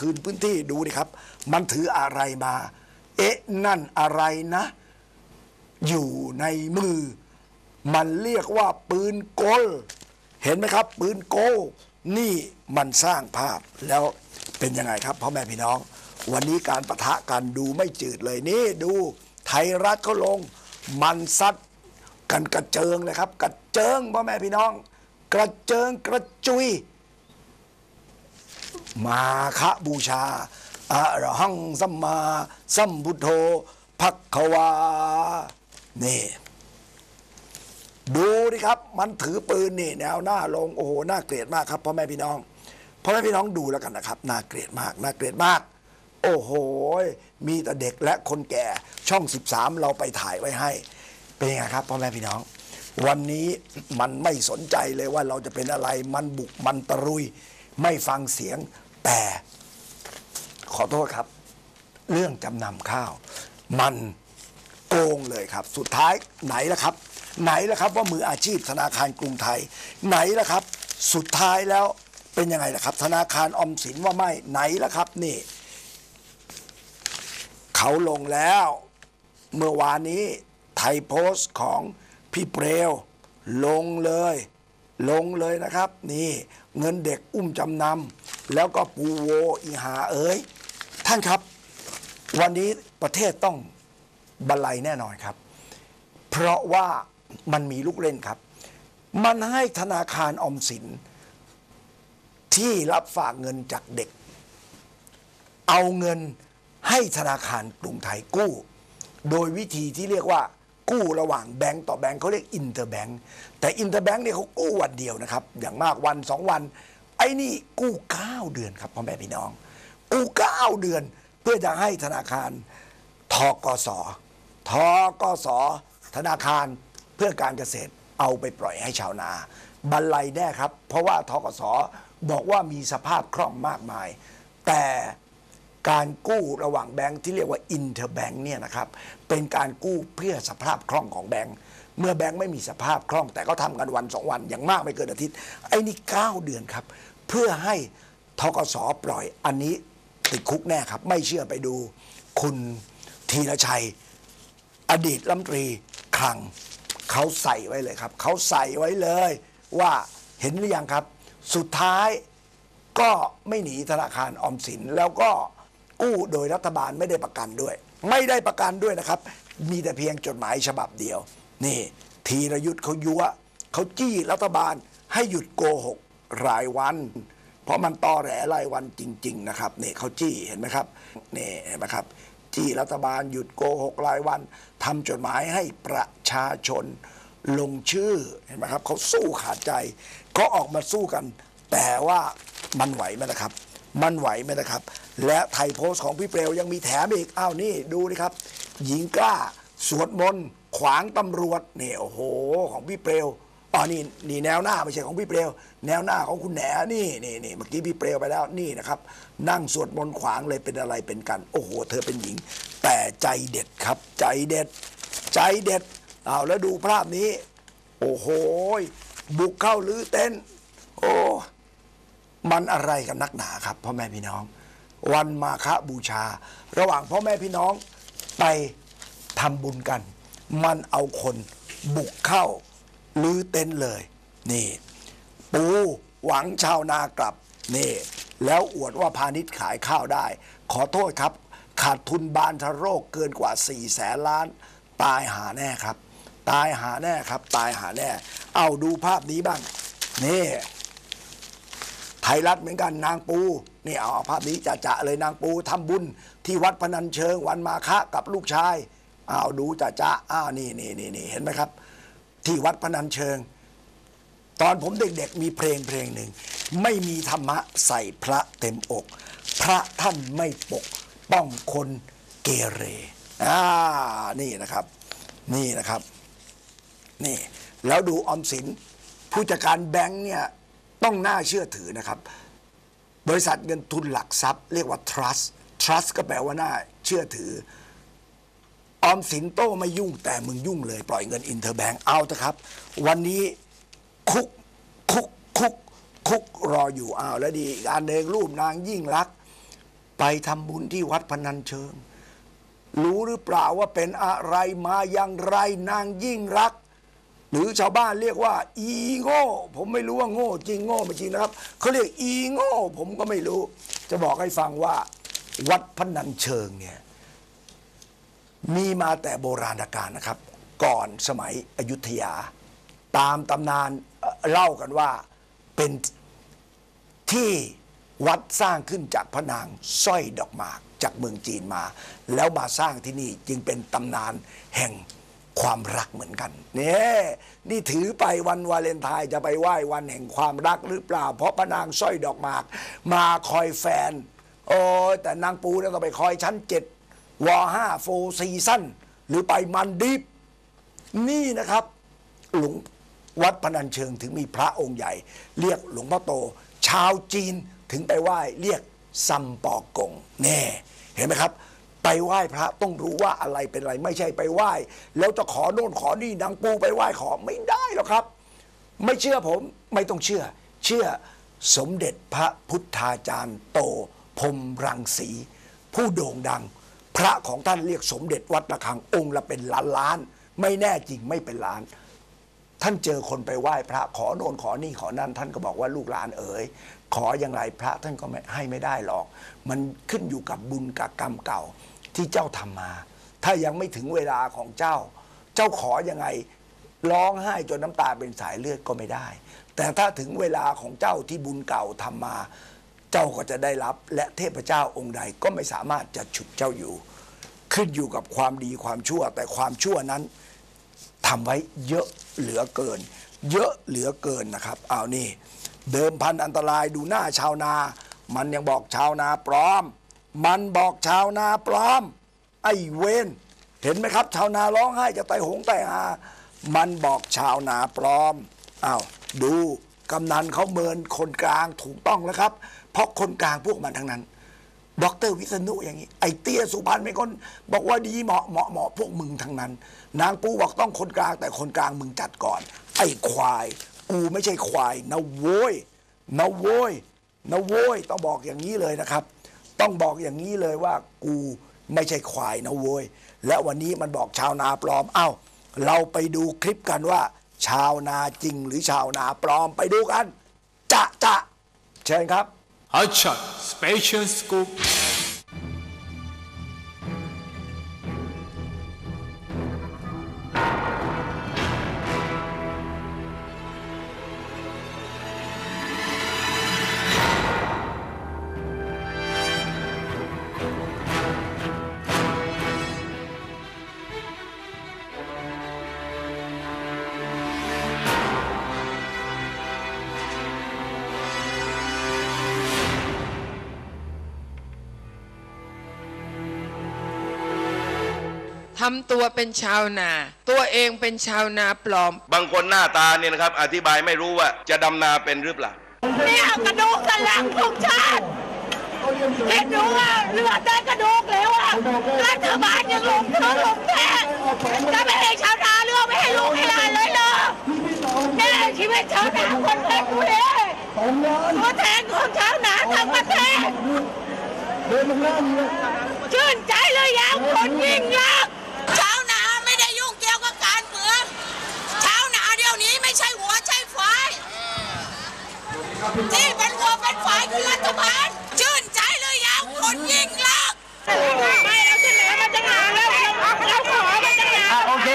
คืนพื้นที่ดูดิครับ มันถืออะไรมา เอ๊ะ นั่นอะไรนะ อยู่ในมือ มันเรียกว่าปืนกล เห็นไหมครับ ปืนโกลนี่มันสร้างภาพแล้วเป็นยังไงครับพ่อแม่พี่น้อง วันนี้การประทะกันดูไม่จืดเลยนี่ดูไทยรัฐเขาลง มันซัดกันกระเจิงเลยครับ กระเจิงพ่อแม่พี่น้อง กระเจิงกระจุย มาคะบูชาอะระหังสัมมาสัมพุทโธพักควา นี่ ดูดิครับ มันถือปืนนี่แนวหน้าลง โอ้โหน่าเกลียดมากครับพ่อแม่พี่น้องพ่อแม่พี่น้องดูแล้วกันนะครับน่าเกลียดมากน่าเกลียดมาก โอ้โห มีแต่เด็กและคนแก่ช่อง 13 เราไปถ่ายไว้ให้ เป็นไงครับพ่อแม่พี่น้อง วันนี้มันไม่สนใจเลยว่าเราจะเป็นอะไรมันบุกมันตะรุย ไม่ฟังเสียง แต่ขอโทษครับ เรื่องจำนำข้าว มันโกงเลยครับ สุดท้ายไหนล่ะครับ ไหนล่ะครับว่ามืออาชีพธนาคารกรุงไทย ไหนล่ะครับ สุดท้ายแล้วเป็นยังไงล่ะครับ ธนาคารอมสินว่าไม่ไหนล่ะครับนี่ เขาลงแล้ว เมื่อวานนี้ไทยโพสต์ของพี่เปรวลงเลย ลงเลยนะครับ นี่เงินเด็กอุ้มจำนำแล้วก็ปูโวอีหาเอ้ยท่านครับ วันนี้ประเทศต้องบรรลัยแน่นอนครับ เพราะว่ามันมีลูกเล่นครับ มันให้ธนาคารออมสิน ที่รับฝากเงินจากเด็ก เอาเงินให้ธนาคารกรุงไทยกู้ โดยวิธีที่เรียกว่า กู้ระหว่างแบงก์ต่อแบงก์เขาเรียก interbank แต่ interbank เนี่ยเขากู้วันเดียวนะครับ อย่างมากวันสองวัน ไอ้นี่กู้เก้าเดือนครับพ่อแม่พี่น้อง กู้เก้าเดือนเพื่อจะให้ธนาคารธกสธกสธนาคารเพื่อการเกษตรเอาไปปล่อยให้ชาวนาบรรลัยแน่ครับ เพราะว่าธกสบอกว่ามีสภาพคล่องมากมาย แต่การกู้ระหว่างแบงค์ที่เรียกว่า interbank เนี่ยนะครับ เป็นการกู้เพื่อสภาพคล่องของแบงค์เมื่อแบงค์ไม่มีสภาพคล่อง แต่ก็ทำกันวันสองวันอย่างมากไม่เกินอาทิตย์ไอ้นี่เก้าเดือนครับ เพื่อให้ธกสปล่อยอันนี้ติดคุกแน่ครับ ไม่เชื่อไปดู คุณธีรชัย อดีตรัฐมนตรีคลังเขาใส่ไว้เลยครับเขาใส่ไว้เลย ว่าเห็นหรือยังครับ สุดท้ายก็ไม่หนีธนาคารออมสินแล้วก็กู้โดยรัฐบาลไม่ได้ประกันด้วย ไม่ได้ประกันด้วยนะครับ มีแต่เพียงจดหมายฉบับเดียว นี่ ธีรยุทธ์เขายั่วเขาจี้รัฐบาลให้หยุดโกหกรายวัน เพราะมันตอแหลรายวันจริง ๆ นะครับนี่เขาจี้เห็นไหมครับนี่เห็นไหมครับจี้รัฐบาลหยุดโกหกรายวันทำจดหมายให้ประชาชนลงชื่อเห็นไหมครับเขาสู้ขาดใจเขาออกมาสู้กัน แต่ว่ามันไหวไหมนะครับ มันไหวไหมนะครับ และไทยโพสต์ของพี่เปลวยังมีแถมอีกอ้าวนี่ดูดิครับ หญิงกล้า สวดมนต์ขวางตำรวจเนี่โอ้โห ของพี่เปลวอ๋อนี่นี่แนวหน้าไม่ใช่ของพี่เปลวแนวหน้าของคุณแหนนี่นี่นี่เมื่อกี้พี่เปลวไปแล้วนี่นะครับ นั่งสวดมนต์ขวางเลยเป็นอะไรเป็นกัน โอ้โห เธอเป็นหญิง แต่ใจเด็ดครับ ใจเด็ด ใจเด็ดเอาแล้วดูภาพนี้ โอ้โหบุกเข้าลือเต็นโอ้มันอะไรกันนักหนาครับพ่อแม่พี่น้อง วันมาฆบูชา ระหว่างพ่อแม่พี่น้องไปทำบุญกัน มันเอาคนบุกเข้าลื้อเต็นท์เลย นี่ ปูหวังชาวนากลับ นี่ แล้วอวดว่าพาณิชย์ขายข้าวได้ ขอโทษครับ ขาดทุนบานทะโรคเกินกว่า4ี่แสนล้าน ตายหาแน่ครับ ตายหาแน่ครับ ตายหาแน่ เอาดูภาพนี้บ้าง นี่ ไทยรัฐเหมือนกันนางปูนี่เอาภาพนี้จะจะๆเลยนางปูทำบุญที่วัดพนัญเชิงวันมาฆะกับลูกชายอ้าวดูจะจะอ้าวนี่นี่นี่นี่เห็นไหมครับ ที่วัดพนัญเชิง ตอนผมเด็กๆมีเพลงเพลงหนึ่ง ไม่มีธรรมะใส่พระเต็มอก พระท่านไม่ปก ป้องคนเกเรอ่านี่นะครับ นี่นะครับ นี่ แล้วดูออมสินผู้จัดการแบงค์เนี่ย ต้องน่าเชื่อถือนะครับ บริษัทเงินทุนหลักทรัพย์ เรียกว่า trust trust ก็แปลว่าน่าเชื่อถือ ออมสินโต้ไม่ยุ่งแต่มึงยุ่งเลย ปล่อยเงิน interbank เอาเถอะครับ วันนี้คุกคุกคุกคุกรออยู่อ้าวแล้วดีอันหนึ่งรูปนางยิ่งรัก ไปทำบุญที่วัดพนัญเชิง รู้หรือเปล่าว่าเป็นอะไรมาอย่างไรนางยิ่งรัก หรือชาวบ้านเรียกว่า อีโง่ ผมไม่รู้ว่าโง่จริงโง่ไม่จริงนะครับเขาเรียกอีโง่ ผมก็ไม่รู้ จะบอกให้ฟังว่า วัดพนัญเชิงเนี่ยมีมาแต่โบราณกาลนะครับ ก่อนสมัยอยุธยา ตามตำนานเอ่อเล่ากันว่าเป็นที่วัดสร้างขึ้นจากพระนางสร้อยดอกหมากจากเมืองจีนมา แล้วมาสร้างที่นี่จึงเป็นตำนานแห่ง ความรักเหมือนกันเนี่ยนี่ถือไปวันวาเลนไทน์จะไปไหว้วันแห่งความรักหรือเปล่า เพราะพระนางสร้อยดอกหมาก มาคอยแฟน โอ้แต่นางปูเนี่ยต้องไปคอยชั้นเจ็ดวห้า Four Seasons หรือไปมัลดีฟส์นี่นะครับ หลวงวัดพนัญเชิงถึงมีพระองค์ใหญ่ เรียกหลวงพ่อโต ชาวจีนถึงไปไหว้เรียกซำปอกงแน่เห็นไหมครับ ไปไหว้พระต้องรู้ว่าอะไรเป็นอะไรไม่ใช่ไปไหว้ แล้วจะขอโน่นขอนี่นางปูไปไหว้ขอไม่ได้หรอกครับ ไม่เชื่อผมไม่ต้องเชื่อ เชื่อสมเด็จพระพุทธาจารย์โตพรมรังสี ผู้โด่งดัง พระของท่านเรียกสมเด็จวัดระฆังองค์ละเป็นล้านล้านๆไม่แน่จริงไม่เป็นล้าน ท่านเจอคนไปไหว้พระขอโน่นขอนี่ขอนั่นท่านก็บอกว่าลูกหลานเอ๋ยขออย่างไรพระท่านก็ไม่ให้ไม่ได้หรอก มันขึ้นอยู่กับบุญกับกรรมเก่า ที่เจ้าทำมา ถ้ายังไม่ถึงเวลาของเจ้า เจ้าขอยังไงร้องไห้จนน้ำตาเป็นสายเลือดก็ไม่ได้ แต่ถ้าถึงเวลาของเจ้าที่บุญเก่าทำมา เจ้าก็จะได้รับ และเทพเจ้าองค์ใดก็ไม่สามารถจะฉุดเจ้าอยู่ ขึ้นอยู่กับความดีความชั่ว แต่ความชั่วนั้นทำไว้เยอะเหลือเกิน เยอะเหลือเกินนะครับเอานี่เดิมพันอันตรายดูหน้าชาวนา มันยังบอกชาวนาปลอม มันบอกชาวนาปลอม ไอ้เวนเห็นไหมครับ ชาวนาร้องไห้จะไตหงไตหา มันบอกชาวนาปลอมอ้าวดูกำนันเขาเมินคนกลางถูกต้องแล้วครับ เพราะคนกลางพวกมันทั้งนั้นดอกเตอรวิษณุอย่างนี้ ไอ้เตี้ยสุพรรณเป็นคน บอกว่าดีเหมาะเหมาะเหมาะพวกมึงทั้งนั้น นางปูบอกต้องคนกลางแต่คนกลางมึงจัดก่อน ไอ้ควาย กูไม่ใช่ควายนะโว้ยนะโว้ยนะโว้ยต้องบอกอย่างนี้เลยนะครับ ต้องบอกอย่างนี้เลยว่ากูไม่ใช่ควายนะโว้ยและวันนี้มันบอกชาวนาปลอม เอ้า เราไปดูคลิปกันว่า ชาวนาจริงหรือชาวนาปลอมไปดูกันจะจะเชิญครับ Hotshot Special Scoop ทำตัวเป็นชาวนา ตัวเองเป็นชาวนาปลอม บางคนหน้าตาเนี่ยนะครับ อธิบายไม่รู้ว่าจะดำนาเป็นหรือเปล่าเนี่ยกระดูกสันหลังของชาติเห็นดูว่าเลือดได้กระดูกแล้วอะรัฐบาลยังลงเธอลงแท้จะไม่ให้ชาวนาเลือกไม่ให้ลูกให้หลานเลยเหรอเนี่ยชีวิตชาวนาคนเล็กดูดิตัวแทนของชาวนาทั้งประเทศชื่นใจเลยยังคนยิ่งรักษณ์ชาวนาไม่ได้ยุ่งเกี่ยวกับการเมืองชาวนาเดี๋ยวนี้ไม่ใช่หัวใช่ไฟ ที่เป็นวัวเป็นฝ่ายคือรัฐบาลชื่นใจเลยยังคนยิ่งลักษณ์ไม่เราเสนอมาตั้งนานแล้วเราเราขอมาตั้งนานโอเค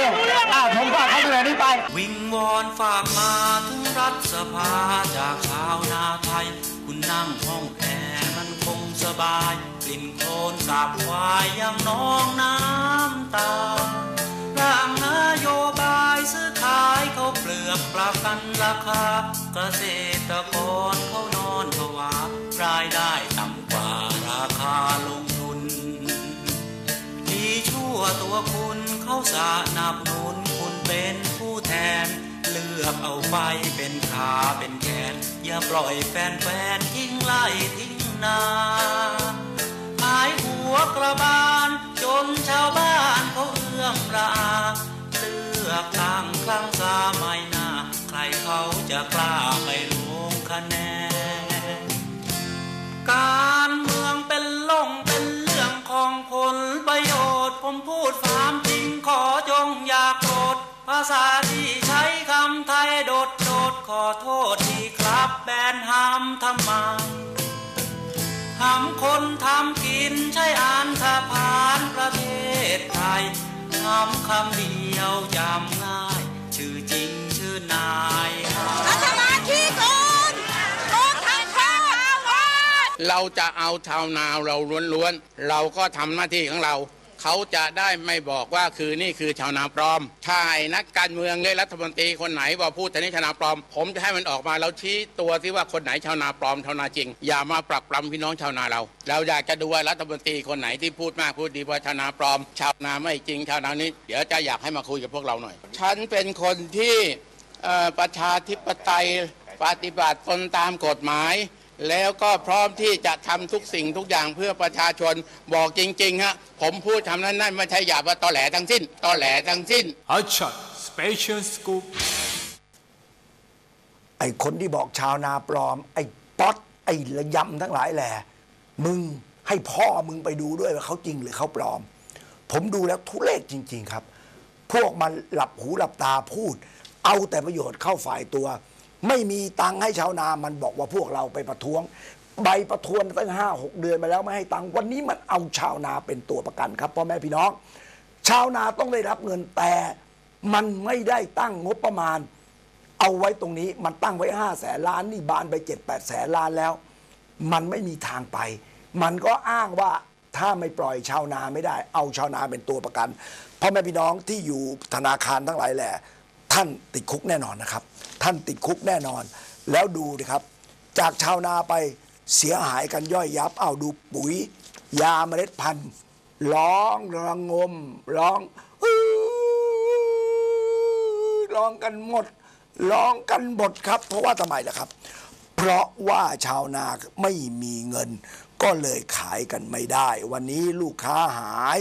อ่าผมฝากข้อเสนอนี้ไป วิงวอนฝากมาถึงรัฐสภาจากชาวนาไทย คุณนั่งห้องแอร์มันคงสบาย กลิ่นโคลนสาบควายยังน้องน้ำตาร่างนโยบายซื้อขายเปลือกประกันราคาเกษตรกรเขานอนภาวารายได้ต่ำกว่าราคาลงทุน ดีชั่วตัวคุณเขาสานับหนุนคุณเป็นผู้แทน เลือกเอาไปเป็นขาเป็นแขน อย่าปล่อยแฟนแฟนๆทิ้งไล่ทิ้งนาหายหัวกระบาลจนชาวบ้านเขาเอื้อมระอาเลือกทางครั้ง จะกล้าไปลงคะแนน การเมืองเป็นลงเป็นเรื่องของผลประโยชน์ ผมพูดความจริงขอจงอย่าโกรธภาษาที่ใช้คำไทยโดดโดดขอโทษทีครับแบนห้ามทำไมห้ามคนทำกินใช้อ่านสะพานประเทศไทยห้ามคำเดียวจำงา ชื่อจริงชื่อนายรัฐบาธิก่อนโกงทางชาววัดเราจะเอาชาวนาเราล้วนๆ เราก็ทำหน้าที่ของเรา เขาจะได้ไม่บอกว่าคือนี่คือชาวนาปลอมถ้าไอ้นักการเมืองเลยรัฐมนตรีคนไหนว่าพูดแต่นี่ชาวนาปลอม ผมจะให้มันออกมาแล้วชี้ตัวที่ว่าคนไหนชาวนาปลอมชาวนาจริง อย่ามาปรักปรำพี่น้องชาวนาเรา เราอยากจะดูว่ารัฐมนตรีคนไหนที่พูดมากพูดดีว่าชาวนาปลอม ชาวนาไม่จริงชาวนานี้ เดี๋ยวจะอยากให้มาคุยกับพวกเราหน่อย ฉันเป็นคนที่ประชาธิปไตยปฏิบัติตนตามกฎหมาย แล้วก็พร้อมที่จะทำทุกสิ่งทุกอย่างเพื่อประชาชนบอกจริงๆฮะผมพูดทำนั้นนั่นไม่ใช่หยาบว่าตอแหลทั้งสิ้นตอแหลทั้งสิ้น Archer Special Scoop. ไอ้คนที่บอกชาวนาปลอม ไอ้ป๊อตไอ้ระยำทั้งหลายแหละมึงให้พ่อมึงไปดูด้วยว่าเขาจริงหรือเขาปลอม ผมดูแล้วทุเรศจริง ๆ ครับ พวกมันหลับหูหลับตาพูด เอาแต่ประโยชน์เข้าฝ่ายตัว ไม่มีตังค์ให้ชาวนา มันบอกว่าพวกเราไปประท้วง ใบประท้วงตั้งห้าหกเดือนมาแล้วไม่ให้ตังค์วันนี้มันเอาชาวนาเป็นตัวประกันครับพ่อแม่พี่น้อง ชาวนาต้องได้รับเงินแต่มันไม่ได้ตั้งงบประมาณ เอาไว้ตรงนี้มันตั้งไว้ห้าแสนล้านนี่บานไปเจ็ดแปดแสนล้านแล้ว มันไม่มีทางไป มันก็อ้างว่าถ้าไม่ปล่อยชาวนาไม่ได้ เอาชาวนาเป็นตัวประกันพ่อแม่พี่น้องที่อยู่ธนาคารทั้งหลายแหละท่านติดคุกแน่นอนนะครับ ท่านติดคุกแน่นอน แล้วดูดิครับ จากชาวนาไปเสียหายกันย่อยยับเอาดูปุ๋ย ยาเมล็ดพันธุ์ร้องระงม ร้องอื้อร้องกันหมด ร้องกันหมดครับ เพราะว่าทำไมล่ะครับ เพราะว่าชาวนาไม่มีเงิน ก็เลยขายกันไม่ได้ วันนี้ลูกค้าหาย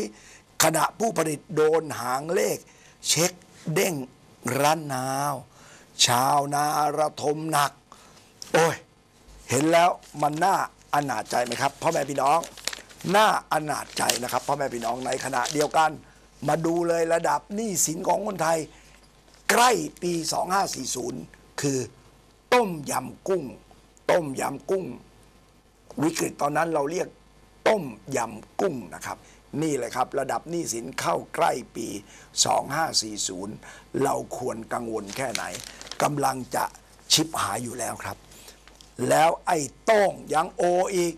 ขณะผู้ผลิตโดนหางเลข เช็คเด้งรันนาว ชาวนาระทมหนัก โอ้ย เห็นแล้วมันน่าอนาจใจไหมครับพ่อแม่พี่น้อง น่าอนาจใจนะครับพ่อแม่พี่น้องในขณะเดียวกัน มาดูเลยระดับหนี้สินของคนไทย ใกล้ปี 2540 คือต้มยำกุ้ง ต้มยำกุ้ง วิกฤตตอนนั้นเราเรียก ต้มยำกุ้งนะครับ นี่เลยครับ ระดับหนี้สินเข้าใกล้ปี 2540 เราควรกังวลแค่ไหนกำลังจะชิบหายอยู่แล้วครับ แล้วไอ้ต้องยังโออีก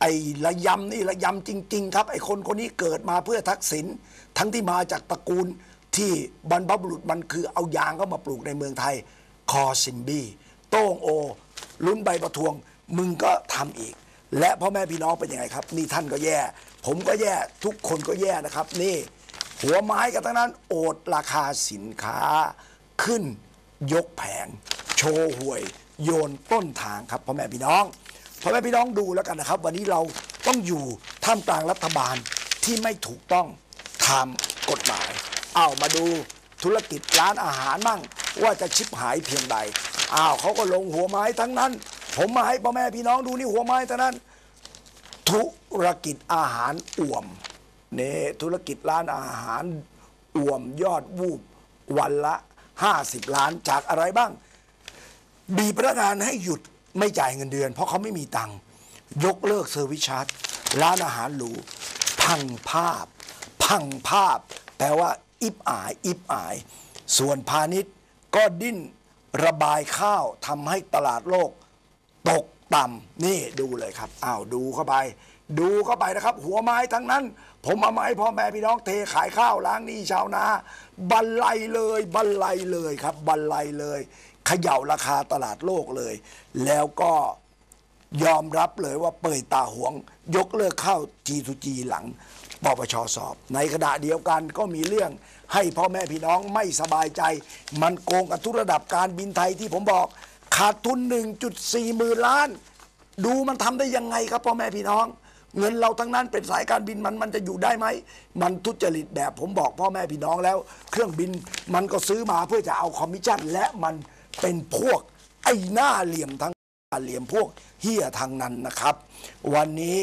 ไอ้ระยำนี่ระยำจริง ๆ ครับ ไอ้คนคนนี้เกิดมาเพื่อทักษิณทั้งที่มาจากตระกูลที่บรรพบุรุษมันคือเอายางเข้ามาปลูกในเมืองไทย คอซิมบี้โต้งโอลุ้นใบประทวง มึงก็ทำอีก และพ่อแม่พี่น้องเป็นยังไงครับ นี่ท่านก็แย่ ผมก็แย่ทุกคนก็แย่นะครับ นี่ หัวไม้กันทั้งนั้น โอดราคาสินค้า ขึ้น ยกแผง โชว์หวย โยนต้นทางครับพ่อแม่พี่น้องพ่อแม่พี่น้องดูแล้วกันนะครับ วันนี้เราต้องอยู่ท่ามกลางรัฐบาลที่ไม่ถูกต้องตามกฎหมาย เอามาดูธุรกิจร้านอาหารมั่งว่าจะชิบหายเพียงใดอ้าวเขาก็ลงหัวไม้ทั้งนั้น ผมมาให้พ่อแม่พี่น้องดูนี่หัวไม้ทั้งนั้น ธุรกิจอาหารอ่วมเนี่ยธุรกิจร้านอาหารอ่วมยอดวูบวันละ 50 ล้านจากอะไรบ้าง บีบพนักงานให้หยุดไม่จ่ายเงินเดือน เพราะเขาไม่มีตังค์ยกเลิก service charge ร้านอาหารหรูพังพาบ พังพาบแต่ว่าอิบอาย อิบอาย ส่วนพาณิชย์ก็ดิ้นระบายข้าวทำให้ตลาดโลก ตกต่ำนี่ดูเลยครับอ้าวดูเข้าไป ดูเข้าไปนะครับ หัวไม้ทั้งนั้น ผมเอามาให้พ่อแม่พี่น้องเทขายข้าวล้างหนี้ชาวนาบันไลเลยบันไลเลยครับบันไลเลยเขย่าราคาตลาดโลกเลย แล้วก็ยอมรับเลยว่าเปิดตาหวง ยกเลิกเข้า G2G หลังปปชสอบ ในขณะเดียวกันก็มีเรื่องให้พ่อแม่พี่น้องไม่สบายใจ มันโกงกันทุกระดับการบินไทยที่ผมบอก ขาดทุน 1.4หมื่นล้าน ดูมันทำได้ยังไงครับพ่อแม่พี่น้อง เงินเราทั้งนั้นเป็นสายการบินมันมันจะอยู่ได้ไหม มันทุจริตแบบผมบอกพ่อแม่พี่น้องแล้ว เครื่องบินมันก็ซื้อมาเพื่อจะเอาคอมมิชชั่น และมันเป็นพวกไอ้หน้าเหลี่ยมทั้งหน้าเหลี่ยมพวกเฮียทางนั้นนะครับ วันนี้